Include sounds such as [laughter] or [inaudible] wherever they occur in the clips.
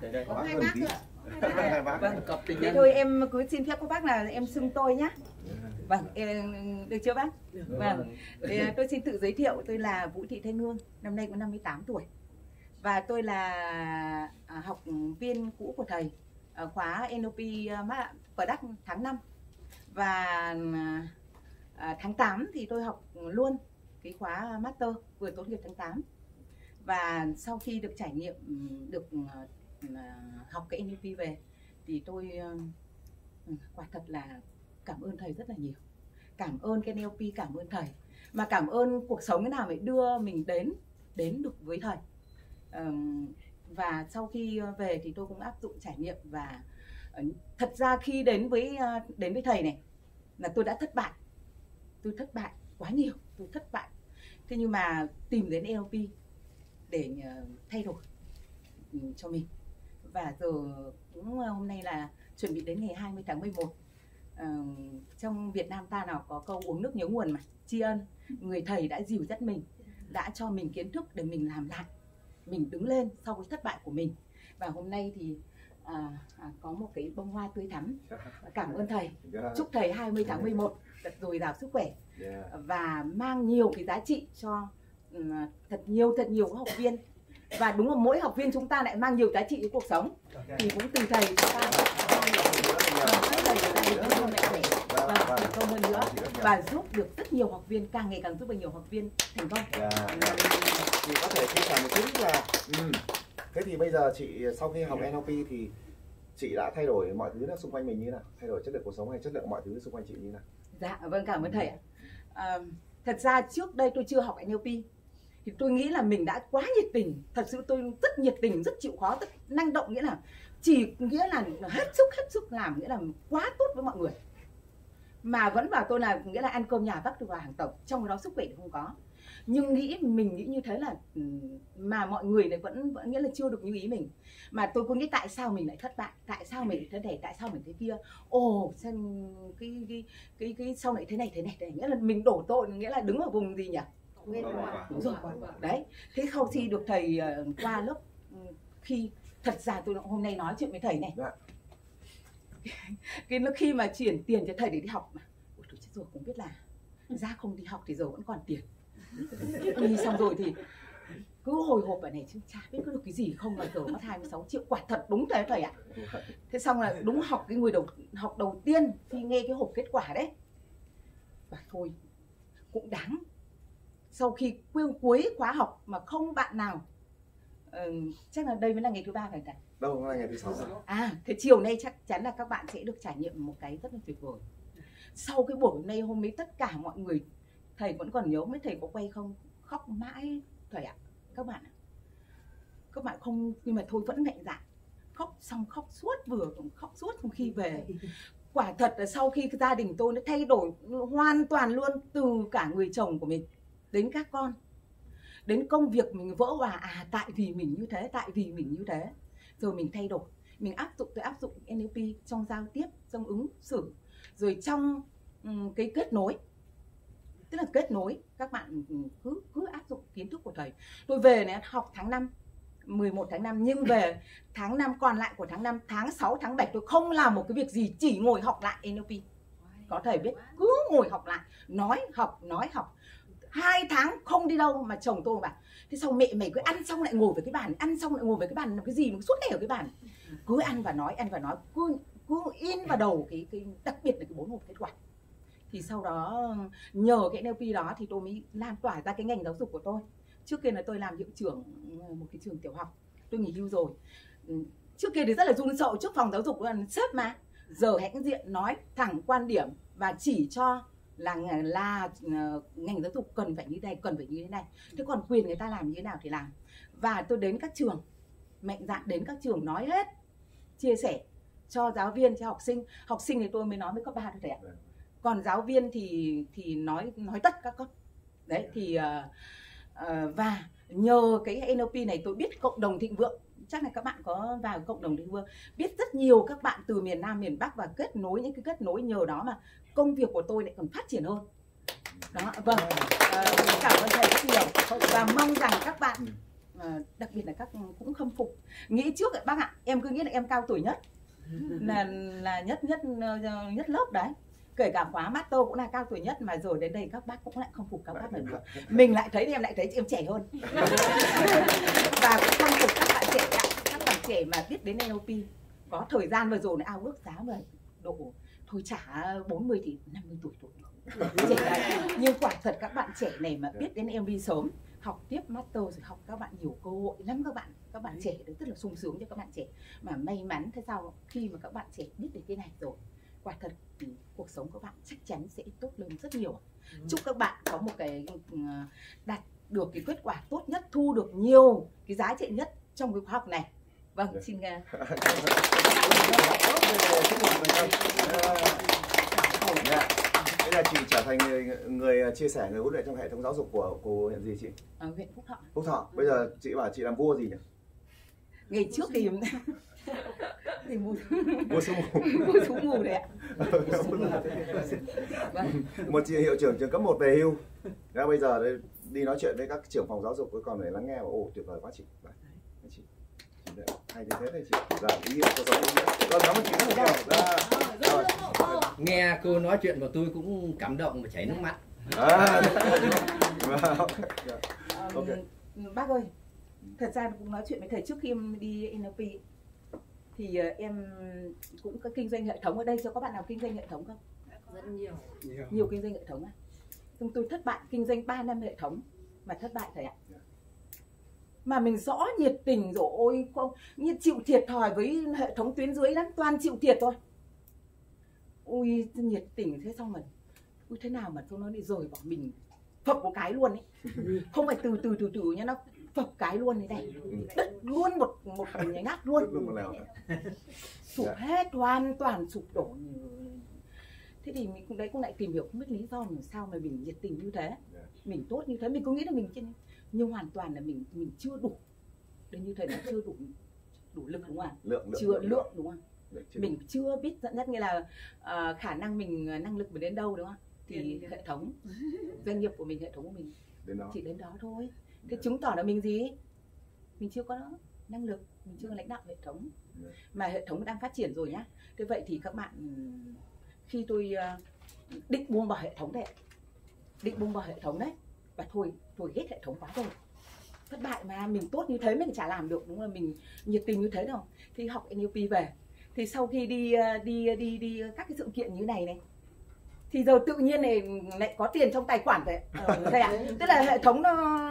Đây, đây. Có [laughs] hai bác tí. Hai bác. Vâng, cặp tình Thế nhân. thôi em cứ xin phép các bác là em xưng tôi nhá. Vâng, em, được chưa bác? Vâng. Thì, à, tôi xin tự giới thiệu, tôi là Vũ Thị Thanh Hương, năm nay có 58 tuổi. Và tôi là à, học viên cũ của thầy khóa NLP à, Đắc tháng 5. Và à, tháng 8 thì tôi học luôn cái khóa Master vừa tốt nghiệp tháng 8. Và sau khi được trải nghiệm được à, học cái NLP về, thì tôi ừ, quả thật là cảm ơn thầy rất là nhiều. Cảm ơn cái NLP cảm ơn thầy. Mà cảm ơn cuộc sống thế nào mới đưa mình đến đến được với thầy. Và sau khi về thì tôi cũng áp dụng trải nghiệm và ờ, thật ra khi đến với đến với thầy này là tôi đã thất bại. Tôi thất bại quá nhiều, tôi thất bại. Thế nhưng mà tìm đến NLP để ờ, thay đổi ừ, cho mình và giờ cũng ờ, hôm nay là chuẩn bị đến ngày 20 tháng 11 Ờ, trong Việt Nam ta nào có câu uống nước nhớ nguồn mà tri ân người thầy đã dìu dắt mình đã cho mình kiến thức để mình làm lại mình đứng lên sau cái thất bại của mình. Và hôm nay thì à, à, có một cái bông hoa tươi thắm. Cảm ơn thầy. Chúc thầy 20 tháng 11 thật dồi dào sức khỏe. Yeah. và mang nhiều cái giá trị cho ừ, thật nhiều thật nhiều các học viên và đúng là mỗi học viên chúng ta lại mang nhiều giá trị cho cuộc sống thì cũng từ thầy cho ta và thành công hơn nữa và giúp được rất nhiều học viên càng ngày càng giúp được nhiều học viên thành công Dạ. Thì có thể chia sẻ một chút là ừ. Thế thì bây giờ chị sau khi học NLP thì chị đã thay đổi mọi thứ xung quanh mình như thế nào? Thay đổi chất lượng cuộc sống hay chất lượng mọi thứ xung quanh chị như thế nào? dạ vâng cảm ơn thầy ạ à, thật ra trước đây tôi chưa học NLP thì tôi nghĩ là mình đã quá nhiệt tình. Thật sự tôi rất nhiệt tình, rất chịu khó, rất năng động, nghĩa là chỉ nghĩa là hết sức hết sức làm, nghĩa là quá tốt với mọi người. Mà vẫn bảo tôi là, nghĩa là ăn cơm nhà vắt được vào hàng tổng, trong đó sức khỏe thì không có. Nhưng nghĩ, mình nghĩ như thế là ừ, mà mọi người này vẫn vẫn nghĩa là chưa được như ý mình. Mà tôi cứ nghĩ tại sao mình lại thất bại, tại sao mình thế này, tại sao mình thế kia? Ồ, xem cái cái cái cái sau này thế này thế này thế này. Nghĩa là mình đổ tội, nghĩa là đứng ở vùng gì nhỉ? Nguyên quả. đúng rồi. Đấy. Thế sau khi được thầy ờ, qua lớp ừ, khi thật ra tôi hôm nay nói chuyện với thầy này. Dạ. [laughs] cái lúc khi mà chuyển tiền cho thầy để đi học mà. Ôi tôi chết rồi không biết là ra không đi học thì giờ vẫn còn tiền. [laughs] Đi xong rồi thì cứ hồi hộp ở này chứ chả biết có được cái gì không mà giờ mất 26 triệu? Quả thật đúng thế thầy ạ. Thế xong là đúng học cái người đầu học đầu tiên khi nghe cái hộp kết quả đấy. Và thôi cũng đáng sau khi cuối, cuối khóa học mà không bạn nào ờ, chắc là đây mới là ngày thứ ba phải thầy Đâu nay ngày thứ sáu rồi. À, thế chiều nay chắc chắn là các bạn sẽ được trải nghiệm một cái rất là tuyệt vời. Sau cái buổi hôm nay hôm ấy tất cả mọi người thầy vẫn còn nhớ mấy thầy có quay không? Khóc mãi thầy ạ. Các bạn ạ. Các bạn không nhưng mà thôi vẫn mạnh dạn. Khóc xong khóc suốt vừa khóc suốt trong khi về. Quả thật là sau khi gia đình tôi nó thay đổi hoàn toàn luôn từ cả người chồng của mình đến các con đến công việc mình vỡ hòa à tại vì mình như thế tại vì mình như thế. Rồi mình thay đổi mình áp dụng tôi áp dụng NLP trong giao tiếp trong ứng xử rồi trong cái kết nối. Tức là kết nối các bạn cứ cứ áp dụng kiến thức của thầy. Tôi về này học tháng 5 11 tháng 5 nhưng về tháng 5 còn lại của tháng 5 tháng 6 tháng 7 tôi không làm một cái việc gì chỉ ngồi học lại NLP có thầy biết cứ ngồi học lại nói học nói học hai tháng không đi đâu mà chồng tôi bảo, thế sau mẹ mày cứ ăn xong lại ngồi với cái bàn, ăn xong lại ngồi với cái bàn, làm cái gì mà suốt ngày ở cái bàn? Cứ ăn và nói, ăn và nói, cứ cứ in vào đầu cái cái, đặc biệt là cái bốn hộp kết quả thì sau đó, nhờ cái NLP đó thì tôi mới lan tỏa ra cái ngành giáo dục của tôi. Trước kia là tôi làm hiệu trưởng ờ, một cái trường tiểu học, tôi nghỉ hưu rồi. Ừ, trước kia thì rất là run sợ trước phòng giáo dục là sếp mà. Giờ hãnh diện nói thẳng quan điểm và chỉ cho là là ờ, ngành giáo dục cần phải như thế này cần phải như thế này. Thế còn quyền người ta làm như thế nào thì làm. Và tôi đến các trường mạnh dạn đến các trường nói hết chia sẻ cho giáo viên cho học sinh. Học sinh thì tôi mới nói với cấp ba thôi thầy ạ. Vâng. còn giáo viên thì thì nói nói tất các cấp. Đấy thì ờ, ờ, và nhờ cái NLP này tôi biết cộng đồng thịnh vượng. Chắc là các bạn có vào cộng đồng thịnh vượng. Biết rất nhiều các bạn từ miền Nam miền Bắc và kết nối những cái kết nối nhờ đó mà công việc của tôi lại còn phát triển hơn. Đó vâng. Ờ, cảm ơn thầy rất nhiều. Và mong rằng các bạn Ờ, đặc biệt là các cũng khâm phục. Nghĩ trước ấy, bác ạ em cứ nghĩ là em cao tuổi nhất. [laughs] Là là nhất nhất ờ, nhất lớp đấy. Kể cả khóa master cũng là cao tuổi nhất mà rồi đến đây các bác cũng lại không phục các bác nữa mình lại thấy thì em lại thấy em trẻ hơn. [laughs] Và cũng không phục các bạn trẻ các bạn trẻ mà biết đến NLP có thời gian vừa rồi này ao ước giá mà độ thôi trả 40 thì 50 tuổi tuổi trẻ [laughs] nhưng quả thật các bạn trẻ này mà biết đến NLP sớm học tiếp master rồi học các bạn nhiều cơ hội lắm các bạn. Các bạn trẻ đấy rất là sung sướng cho các bạn trẻ. Mà may mắn thế sao khi mà các bạn trẻ biết được cái này rồi quả thật thì cuộc sống của bạn chắc chắn sẽ tốt lên rất nhiều. Chúc các bạn có một cái ừ, đạt được cái kết quả tốt nhất thu được nhiều cái giá trị nhất trong cái khóa học này vâng Dạ. xin không [laughs] dạ. Bây giờ chị trở thành người, người chia sẻ người huấn luyện trong hệ thống giáo dục của của huyện gì chị? Ở huyện Phúc Thọ. Phúc thọ. Bây giờ chị bảo chị làm vua gì nhỉ? Ngày trước thì [laughs] thì mua vua số một mua số mù đấy ạ. Vâng. Một chị hiệu trưởng trường cấp 1 về hưu. Thế bây giờ đi nói chuyện với các trưởng phòng giáo dục với còn phải lắng nghe và ồ tuyệt vời quá chị. Đấy, hay như thế này chị dạ con chị rất là dạ. Rồi. nghe cô nói chuyện của tôi cũng cảm động và chảy nước mắt À. Wow. Dạ. Ờm, Ok. bác ơi thật ra cũng nói chuyện với thầy trước khi em đi NLP thì ờ, em cũng có kinh doanh hệ thống ở đây cho các bạn nào kinh doanh hệ thống không rất nhiều nhiều kinh doanh hệ thống à chúng tôi thất bại kinh doanh 3 năm hệ thống mà thất bại thầy ạ mà mình rõ nhiệt tình rồi ôi không như chịu thiệt thòi với hệ thống tuyến dưới lắm toàn chịu thiệt thôi. Ui nhiệt tình thế xong mà ui thế nào mà tôi nó đi rồi bỏ mình. Phập một cái luôn ấy. [laughs] Không phải từ từ từ từ nhá nó phập cái luôn thế này. Đất luôn một một nhánh nát luôn. Sụp hết hoàn toàn sụp đổ thế thì mình cũng đấy cũng lại tìm hiểu không biết lý do làm sao mà mình nhiệt tình như thế. Dạ. mình tốt như thế mình cứ nghĩ là mình trên nhưng hoàn toàn là mình mình chưa đủ. Đến như thế là chưa đủ đủ lực đúng không ạ? Lượng lượng chưa lượng đúng không lượng chưa mình chưa biết dẫn dắt nghĩa là ờ, khả năng mình ờ, năng lực mình đến đâu đúng không ạ? Thì Tiền. hệ thống doanh nghiệp của mình hệ thống của mình đến đó. chỉ đến đó thôi. Thế chứng tỏ là mình gì? Mình chưa có năng lực mình chưa có lãnh đạo hệ thống. Dạ. mà hệ thống đang phát triển rồi nhá. Thế vậy thì các bạn khi tôi ờ, định buông bỏ hệ thống đấy định buông bỏ hệ thống đấy. Và thôi thôi hết hệ thống quá rồi. Thất bại mà, mình tốt như thế mình chả làm được, đúng là mình nhiệt tình như thế đâu. Thì học NLP về. Thì sau khi đi ờ, ờ, đi đi đi các cái sự kiện như này này thì giờ tự nhiên này lại có tiền trong tài khoản rồi ờ, [laughs] thầy ạ tức là hệ thống nó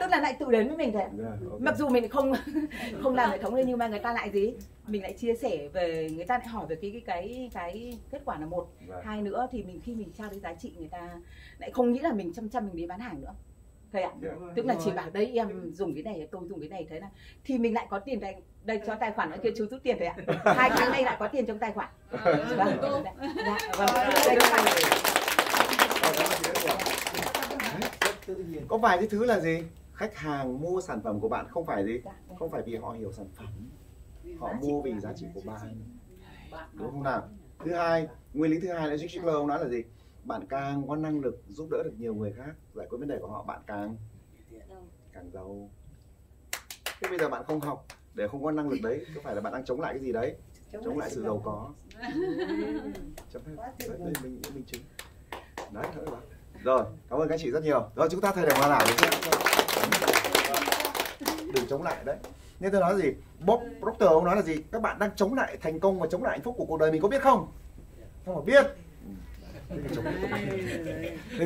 tức là lại tự đến với mình thôi ạ Dạ, mặc dù mình không [laughs] không làm hệ thống lên nhưng mà người ta lại gì? Mình lại chia sẻ về người ta lại hỏi về cái cái cái cái kết quả là một. Dạ. hai nữa thì mình khi mình trao đến giá trị người ta lại không nghĩ là mình chăm chăm mình đi bán hàng nữa thầy ạ. Dạ. tức là chỉ bảo đây em dùng cái này tôi dùng cái này thế là thì mình lại có tiền đây đây cho tài khoản ở kia chú rút tiền thầy ạ. Hai tháng nay lại có tiền trong tài khoản. Vâng. dạ, vâng. Đây các bạn có vài cái thứ là gì? Khách hàng mua sản phẩm của bạn không phải gì? Dạ, vâng. không phải vì họ hiểu sản phẩm. Họ mua vì giá trị của bạn. đúng không nào? Thứ hai nguyên lý thứ hai là Zig Ziglar ông nói là gì bạn càng có năng lực giúp đỡ được nhiều người khác giải quyết vấn đề của họ bạn càng. Càng giàu. Thế bây giờ bạn không học để không có năng lực đấy có phải là bạn đang chống lại cái gì đấy? Chống lại sự giàu có. [laughs] Chấm hết. Đấy, mình mình chứng. Đấy thôi bạn rồi cảm ơn các chị rất nhiều. Rồi chúng ta hoàn hảo được chưa đừng chống lại đấy. Như tôi nói gì? Bob Proctor ông nói là gì? Các bạn đang chống lại thành công và chống lại hạnh phúc của cuộc đời mình có biết không? Không phải biết いいですね。